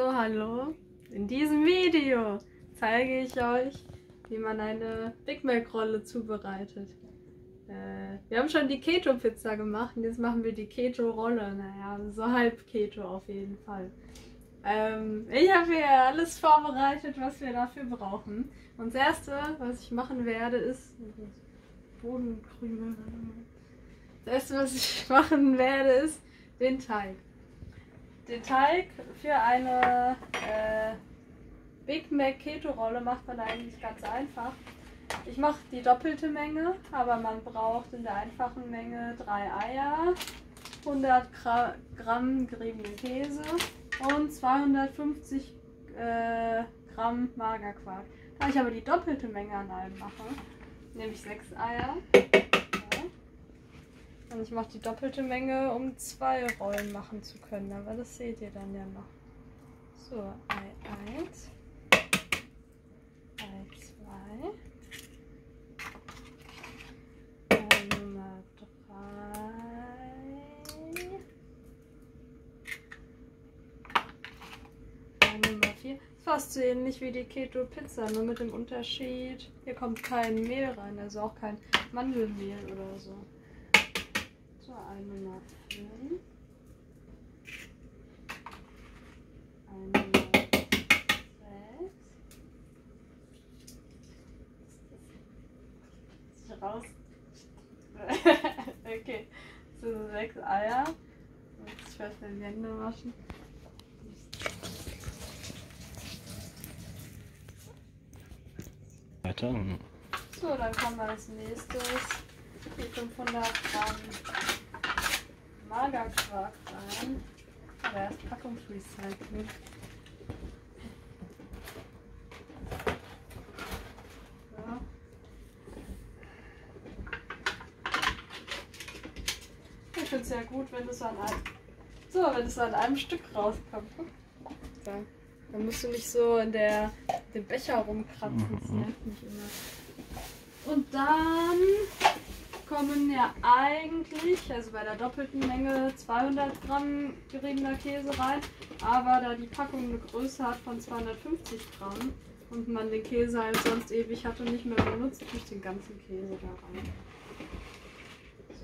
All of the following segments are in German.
So, hallo. In diesem Video zeige ich euch, wie man eine Big Mac Rolle zubereitet. Äh, wir haben schon die Keto Pizza gemacht und jetzt machen wir die Keto Rolle. Naja, so halb Keto auf jeden Fall. Ähm, ich habe hier alles vorbereitet, was wir dafür brauchen. Und das erste, was ich machen werde, ist Bodenkrümel. Das erste, was ich machen werde, ist den Teig. Den Teig für eine äh, Big Mac Keto Rolle macht man eigentlich ganz einfach. Ich mache die doppelte Menge, aber man braucht in der einfachen Menge drei Eier, 100 Gramm geriebenen Käse und 250 äh, Gramm Magerquark. Da ich aber die doppelte Menge an allem mache, nehme ich sechs Eier. Und ich mache die doppelte Menge, um zwei Rollen machen zu können. Aber das seht ihr dann ja noch. So, Ei 1, Ei 2, Ei Nummer 3, Ei Nummer 4. Fast so ähnlich wie die Keto Pizza, nur mit dem Unterschied, hier kommt kein Mehl rein, also auch kein Mandelmehl oder so. Eine 5. Eine 6. raus. okay, so sechs Eier. Jetzt werde ich die Hände waschen. Weiter. So, dann kommen wir als nächstes 500 Gramm Magerquark rein. Aber erst Packungsrecycling. So. Ich finde es ja gut, wenn es an einem, so, wenn es an einem Stück rauskommt. So. Dann musst du nicht so in der den Becher rumkratzen. Das nervt mich immer. Und dann kommen ja eigentlich, also bei der doppelten Menge 200 Gramm geriebener Käse rein, aber da die Packung eine Größe hat von 250 Gramm und man den Käse halt sonst ewig hat und nicht mehr benutzt, tue ich den ganzen Käse da rein.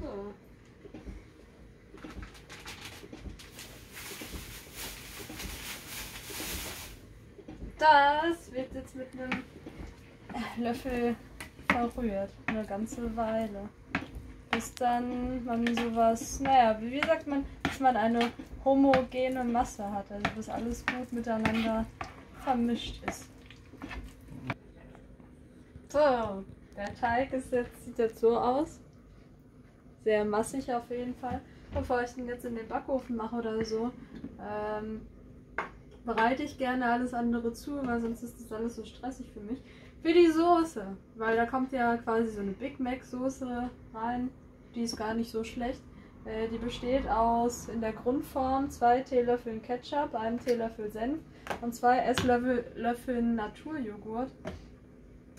So. Das wird jetzt mit einem Löffel verrührt. Eine ganze Weile. Bis dann man sowas, naja, wie sagt man, dass man eine homogene Masse hat. Also bis alles gut miteinander vermischt ist. So, der Teig ist jetzt, sieht jetzt so aus. Sehr massig auf jeden Fall. Bevor ich den jetzt in den Backofen mache oder so, ähm, bereite ich gerne alles andere zu, weil sonst ist das alles so stressig für mich. Für die Soße, weil da kommt ja quasi so eine Big Mac Soße rein, die ist gar nicht so schlecht. Äh, die besteht aus in der Grundform zwei Teelöffeln Ketchup, einem Teelöffel Senf und zwei Esslöffeln Naturjoghurt.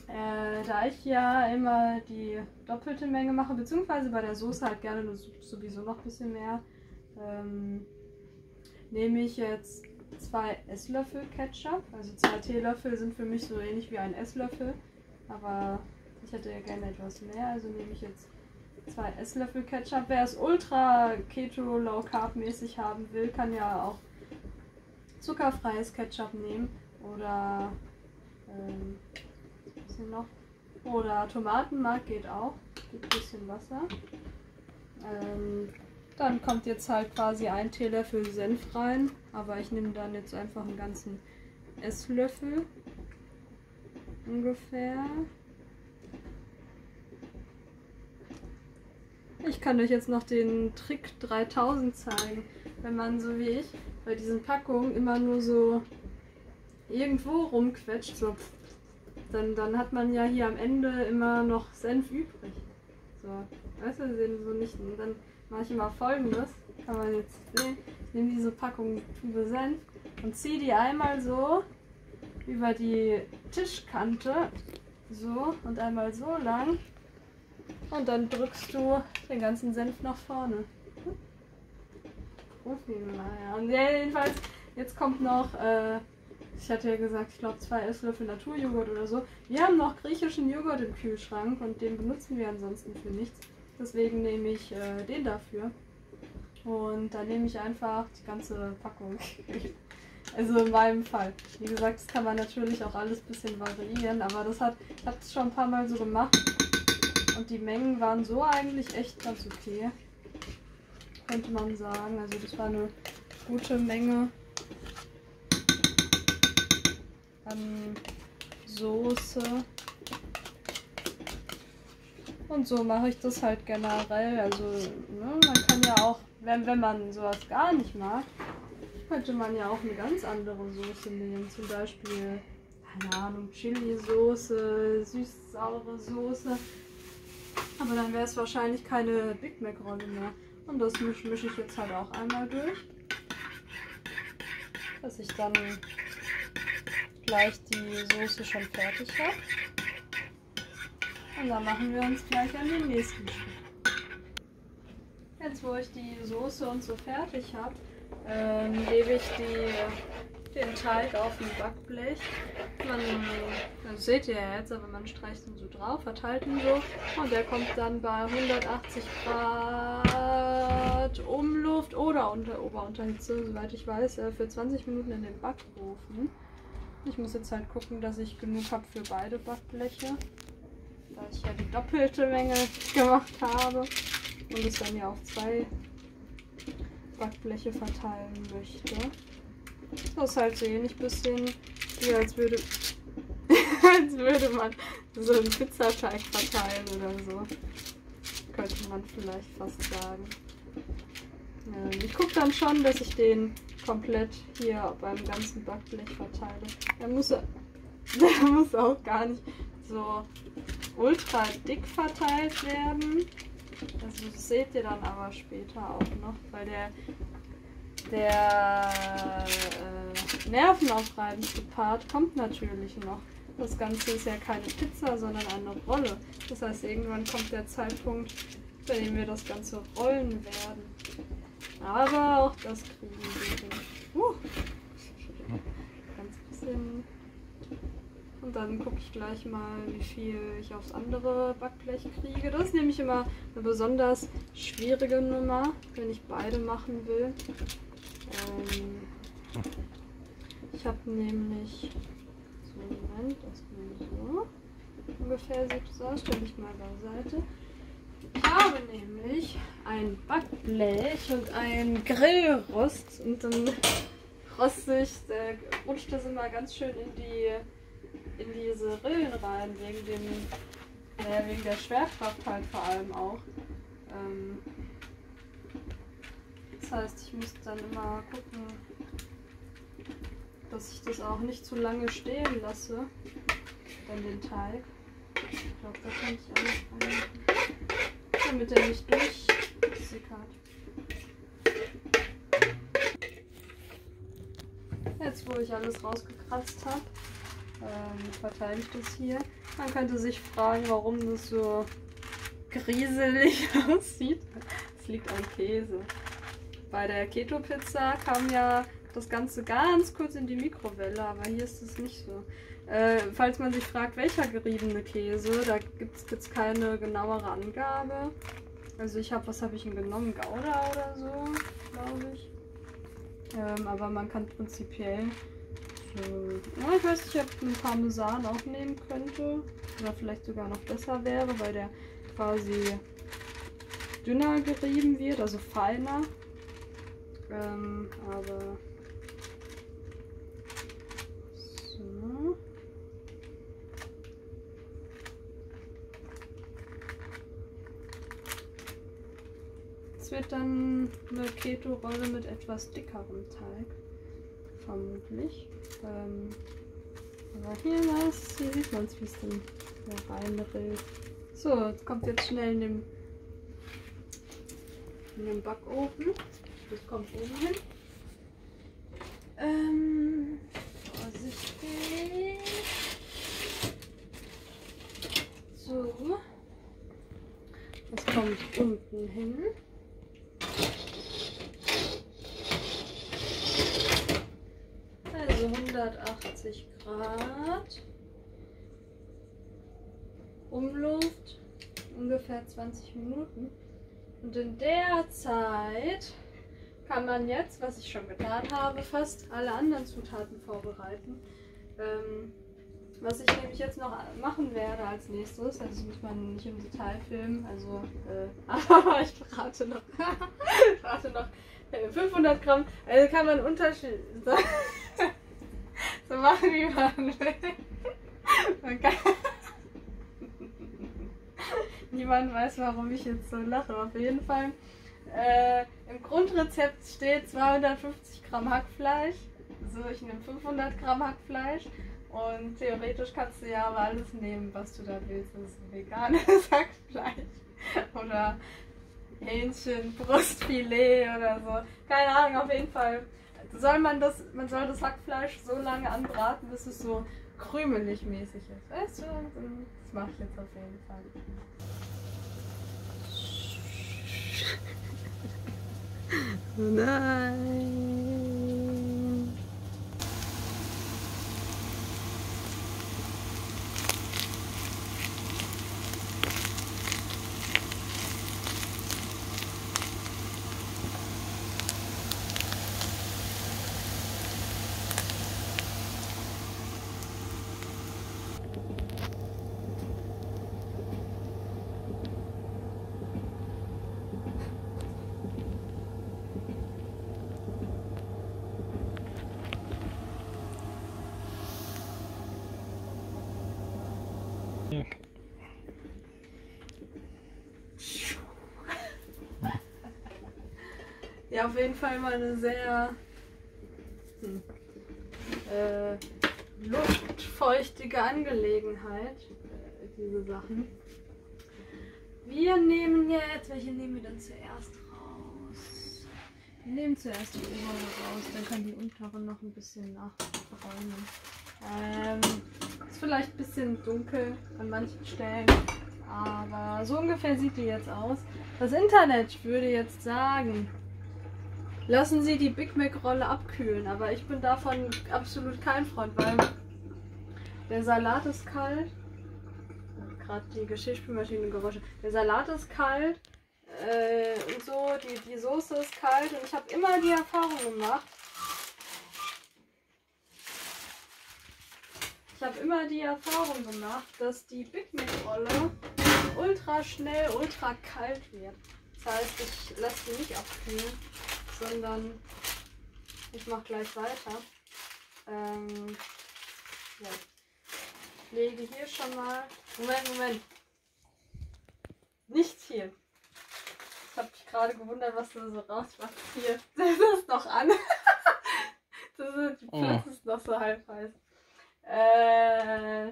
Äh, da ich ja immer die doppelte Menge mache, beziehungsweise bei der Soße halt gerne sowieso noch ein bisschen mehr, ähm, nehme ich jetzt zwei Esslöffel Ketchup. Also zwei Teelöffel sind für mich so ähnlich wie ein Esslöffel. Aber ich hätte ja gerne etwas mehr, also nehme ich jetzt zwei Esslöffel Ketchup. Wer es ultra keto low carb mäßig haben will, kann ja auch zuckerfreies Ketchup nehmen oder ähm, was noch? Oder Tomatenmark geht auch. Ein bisschen Wasser. Ähm, dann kommt jetzt halt quasi ein Teelöffel Senf rein, aber ich nehme dann jetzt einfach einen ganzen Esslöffel ungefähr. Ich kann euch jetzt noch den Trick 3000 zeigen. Wenn man so wie ich bei diesen Packungen immer nur so irgendwo rumquetscht, so, dann, dann hat man ja hier am Ende immer noch Senf übrig. So, weißt du, so nicht. Und dann mache ich immer folgendes. Kann man jetzt sehen. Ich nehme diese Packung Tube Senf und ziehe die einmal so über die Tischkante. So und einmal so lang. Und dann drückst du den ganzen Senf nach vorne. Naja. Und jedenfalls Jetzt kommt noch, äh, ich hatte ja gesagt, ich glaube zwei Esslöffel Naturjoghurt oder so. Wir haben noch griechischen Joghurt im Kühlschrank und den benutzen wir ansonsten für nichts. Deswegen nehme ich äh, den dafür. Und dann nehme ich einfach die ganze Packung. also in meinem Fall. Wie gesagt, das kann man natürlich auch alles ein bisschen variieren, aber das hat, habe es schon ein paar Mal so gemacht. Und die Mengen waren so eigentlich echt ganz okay. Könnte man sagen. Also das war eine gute Menge an Soße. Und so mache ich das halt generell. Also ne, man kann ja auch, wenn, wenn man sowas gar nicht mag, könnte man ja auch eine ganz andere Soße nehmen. Zum Beispiel, keine Ahnung, Chili-Soße, süß-saure Soße. Aber dann wäre es wahrscheinlich keine Big Mac-Rolle mehr. Und das mische misch ich jetzt halt auch einmal durch. Dass ich dann gleich die Soße schon fertig habe. Und dann machen wir uns gleich an den nächsten Schritt. Jetzt wo ich die Soße und so fertig habe, ähm, lege ich die, den Teig auf ein Backblech. Man, das seht ihr ja jetzt, aber man streicht ihn so drauf, verteilt ihn so und der kommt dann bei 180 Grad Umluft oder unter Oberunterhitze, soweit ich weiß, äh, für 20 Minuten in den Backofen. Ich muss jetzt halt gucken, dass ich genug habe für beide Backbleche. Da ich ja die doppelte Menge gemacht habe und es dann ja auf zwei Backbleche verteilen möchte. Das ist halt so ähnlich bisschen wie als würde, als würde man so einen Pizzateig verteilen oder so. Könnte man vielleicht fast sagen. Ich gucke dann schon, dass ich den komplett hier beim ganzen Backblech verteile. Der muss, der muss auch gar nicht so ultra dick verteilt werden. Also das seht ihr dann aber später auch noch, weil der, der äh, nervenaufreibendste Part kommt natürlich noch. Das Ganze ist ja keine Pizza, sondern eine Rolle. Das heißt, irgendwann kommt der Zeitpunkt, bei dem wir das Ganze rollen werden. Aber auch das kriegen wir hin. Uh. Ganz bisschen. Und dann gucke ich gleich mal, wie viel ich aufs andere Backblech kriege. Das ist nämlich immer eine besonders schwierige Nummer, wenn ich beide machen will. Ich habe nämlich. So, Moment, das so. Ungefähr sieht es aus. Stelle ich mal beiseite. Ich habe nämlich ein Backblech und ein Grillrost und dann roste ich, äh, rutscht das immer ganz schön in die in diese Rillen rein, wegen dem, naja, wegen der Schwerkraft halt vor allem auch. Ähm, das heißt, ich muss dann immer gucken, dass ich das auch nicht zu lange stehen lasse, dann den Teig. Ich glaube, da kann ich alles reinmachen damit er nicht durchsickert. Jetzt, wo ich alles rausgekratzt habe, ähm, verteile ich das hier. Man könnte sich fragen, warum das so grieselig aussieht. Es liegt am Käse. Bei der Keto-Pizza kam ja das Ganze ganz kurz in die Mikrowelle, aber hier ist es nicht so. Äh, falls man sich fragt, welcher geriebene Käse, da gibt es jetzt keine genauere Angabe. Also ich habe, was habe ich denn genommen? Gouda oder so, glaube ich. Ähm, aber man kann prinzipiell so, ja, ich weiß nicht, ob ein Parmesan auch nehmen könnte. Oder vielleicht sogar noch besser wäre, weil der quasi dünner gerieben wird, also feiner. Ähm, aber Es wird dann eine Keto-Rolle mit etwas dickerem Teig. Vermutlich. Ähm, aber hier, was, hier sieht man es, wie es dann reinrillt. So, jetzt kommt jetzt schnell in den, in den Backofen. Das kommt oben hin. Ähm, vorsichtig. So. Das kommt unten hin. 180 Grad. Umluft ungefähr 20 Minuten. Und in der Zeit kann man jetzt, was ich schon getan habe, fast alle anderen Zutaten vorbereiten. Ähm, was ich nämlich jetzt noch machen werde als nächstes, also das muss man nicht im Detail filmen, also, äh, aber ich verrate noch, verrate noch äh, 500 Gramm, also kann man Unterschied, so, so machen, wie man will. Man kann, Niemand weiß, warum ich jetzt so lache. Auf jeden Fall. Äh, Im Grundrezept steht 250 Gramm Hackfleisch. So, ich nehme 500 Gramm Hackfleisch. Und theoretisch kannst du ja aber alles nehmen, was du da willst. Das ist veganes Hackfleisch. Oder Hähnchen, Brustfilet oder so. Keine Ahnung, auf jeden Fall soll man das, man soll das Hackfleisch so lange anbraten, bis es so krümelig mäßig ist. Weißt du? Das mache ich jetzt auf jeden Fall. Good night. Ja, auf jeden Fall mal eine sehr hm, äh, luftfeuchtige Angelegenheit, äh, diese Sachen. Wir nehmen jetzt, welche nehmen wir dann zuerst raus? Wir nehmen zuerst die obere raus, dann kann die untere noch ein bisschen nachräumen. Ähm, ist vielleicht ein bisschen dunkel an manchen Stellen, aber so ungefähr sieht die jetzt aus. Das Internet würde jetzt sagen, lassen Sie die Big Mac Rolle abkühlen, aber ich bin davon absolut kein Freund, weil der Salat ist kalt. Gerade die Geschirrspülmaschine Geräusche. Der Salat ist kalt äh, und so, die, die Soße ist kalt und ich habe immer die Erfahrung gemacht. Ich habe immer die Erfahrung gemacht, dass die Big Mac Rolle ultra schnell, ultra kalt wird. Das heißt, ich lasse die nicht abkühlen sondern ich mache gleich weiter. Ähm, ja. Ich lege hier schon mal. Moment, Moment. Nicht hier. Ich habe mich gerade gewundert, was du so rausmachst. Hier. Das ist noch an. das ist, die Platz oh. ist noch so halb heiß. Äh,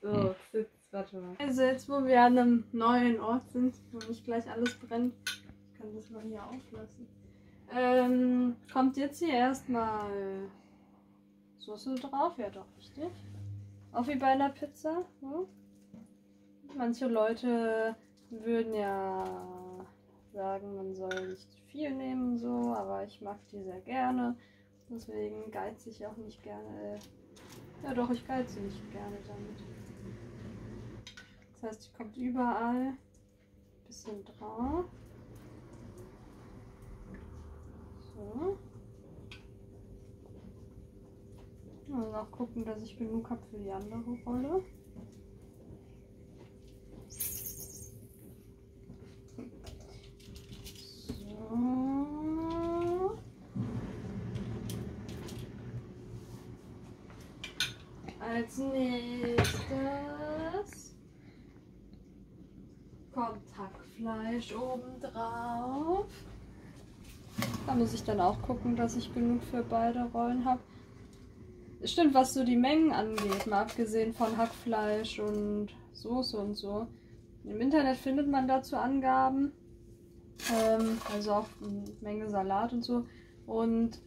so, hm. sitzt. Warte mal. Also jetzt, wo wir an einem neuen Ort sind, wo nicht gleich alles brennt, kann das mal hier auflassen. Ähm, kommt jetzt hier erstmal Soße drauf? Ja, doch, richtig. Auch wie bei einer Pizza. Ne? Manche Leute würden ja sagen, man soll nicht viel nehmen, so, aber ich mag die sehr gerne. Deswegen geize ich auch nicht gerne. Ja, doch, ich geize nicht gerne damit. Das heißt, die kommt überall ein bisschen drauf. So. Also auch gucken, dass ich genug habe für die andere Rolle. Als nächstes kommt Hackfleisch oben drauf. Da muss ich dann auch gucken, dass ich genug für beide Rollen habe. Stimmt, was so die Mengen angeht, mal abgesehen von Hackfleisch und Soße und so. Im Internet findet man dazu Angaben. Ähm, also auch Menge Salat und so. Und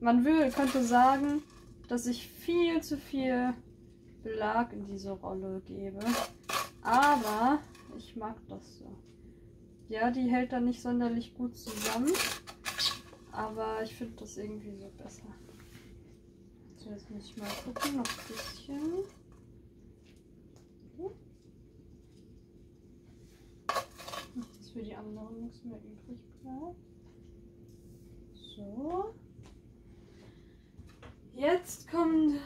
man will, könnte sagen, dass ich viel zu viel Belag in diese Rolle gebe. Aber ich mag das so. Ja, die hält dann nicht sonderlich gut zusammen. Aber ich finde das irgendwie so besser. jetzt muss ich mal gucken, noch ein bisschen. Dass für die anderen nichts mehr übrig bleibt. So. Jetzt kommt.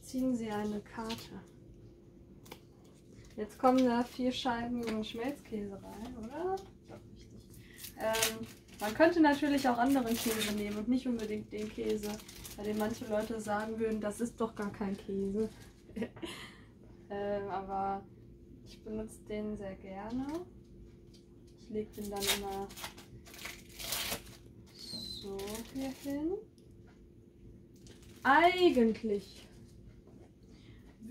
Ziehen Sie eine Karte. Jetzt kommen da vier Scheiben Schmelzkäse rein, oder? Doch, richtig. Ähm, man könnte natürlich auch anderen Käse nehmen und nicht unbedingt den Käse, bei dem manche Leute sagen würden, das ist doch gar kein Käse. ähm, aber ich benutze den sehr gerne. Ich lege den dann immer so hier hin. Eigentlich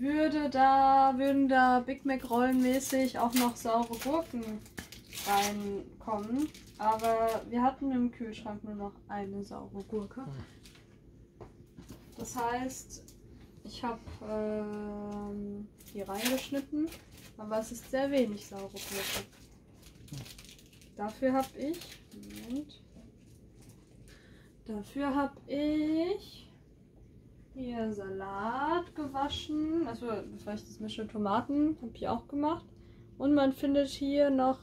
würde da, würden da Big Mac rollenmäßig auch noch saure Gurken reinkommen. Aber wir hatten im Kühlschrank nur noch eine saure Gurke. Das heißt, ich habe ähm, die reingeschnitten, aber es ist sehr wenig saure Gurke. Dafür habe ich, Moment, dafür habe ich hier Salat gewaschen, also vielleicht das mische Tomaten, habe ich auch gemacht. Und man findet hier noch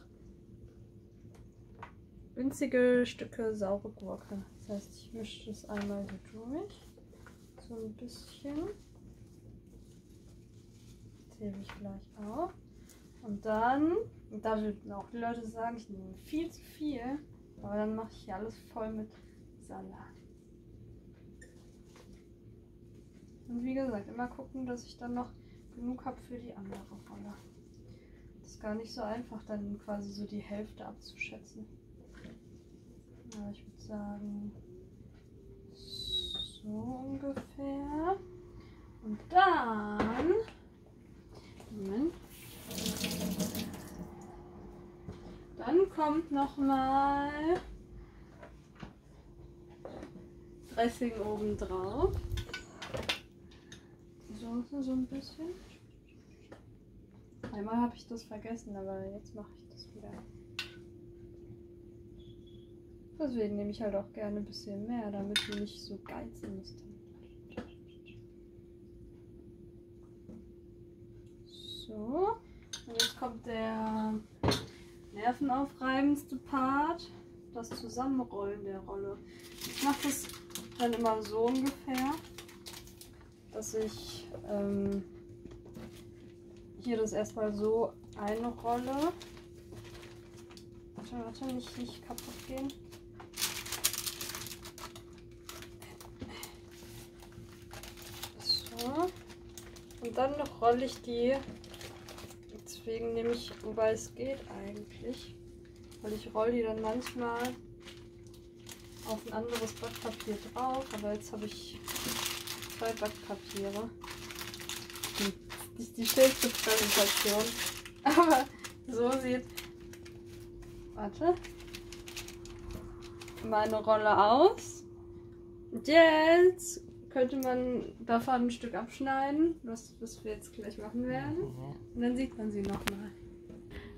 winzige Stücke saure Gurke. Das heißt, ich mische das einmal so durch. So ein bisschen. Hebe ich gleich auf. Und dann, da würden auch die Leute sagen, ich nehme viel zu viel. Aber dann mache ich hier alles voll mit Salat. Und wie gesagt, immer gucken, dass ich dann noch genug habe für die andere Rolle. Das ist gar nicht so einfach, dann quasi so die Hälfte abzuschätzen. Ja, ich würde sagen, so ungefähr. Und dann, Moment, dann kommt noch mal Dressing oben drauf. Die Soße so ein bisschen. Einmal habe ich das vergessen, aber jetzt mache ich das wieder. Deswegen nehme ich halt auch gerne ein bisschen mehr, damit du nicht so geizen musst. So, und jetzt kommt der nervenaufreibendste Part, das Zusammenrollen der Rolle. Ich mache das dann immer so ungefähr, dass ich ähm, hier das erstmal so einrolle. Warte, warte, nicht, nicht kaputt gehen. Und dann rolle ich die. Deswegen nehme ich, wobei es geht eigentlich. Weil ich rolle die dann manchmal auf ein anderes Backpapier drauf. Aber jetzt habe ich zwei Backpapiere. Das ist die schönste Präsentation. Aber so sieht. Warte. Meine Rolle aus. Und jetzt könnte man davon ein Stück abschneiden, was, was wir jetzt gleich machen werden. Mhm. Und dann sieht man sie nochmal.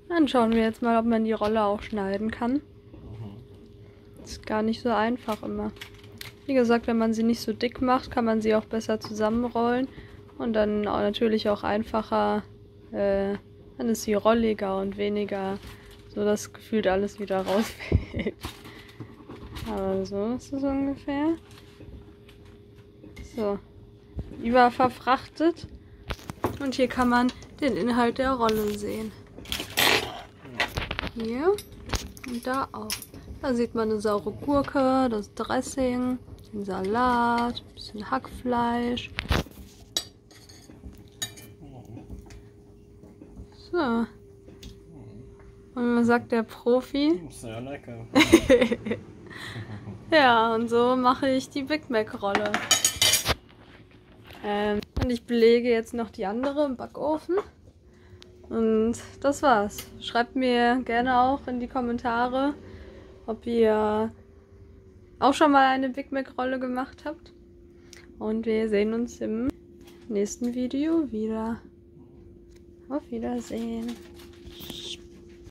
Dann schauen wir jetzt mal, ob man die Rolle auch schneiden kann. Mhm. Ist gar nicht so einfach immer. Wie gesagt, wenn man sie nicht so dick macht, kann man sie auch besser zusammenrollen. Und dann auch natürlich auch einfacher, äh, dann ist sie rolliger und weniger so, dass gefühlt alles wieder rausfällt. Aber so ist es ungefähr. So. Überverfrachtet. Und hier kann man den Inhalt der Rolle sehen. Hier und da auch. Da sieht man eine saure Gurke, das Dressing, den Salat, ein bisschen Hackfleisch. So. Und man sagt der Profi. Sehr lecker. ja, und so mache ich die Big Mac Rolle. Ähm, und ich belege jetzt noch die andere im Backofen. Und das war's. Schreibt mir gerne auch in die Kommentare, ob ihr auch schon mal eine Big Mac Rolle gemacht habt. Und wir sehen uns im nächsten Video wieder. Auf Wiedersehen.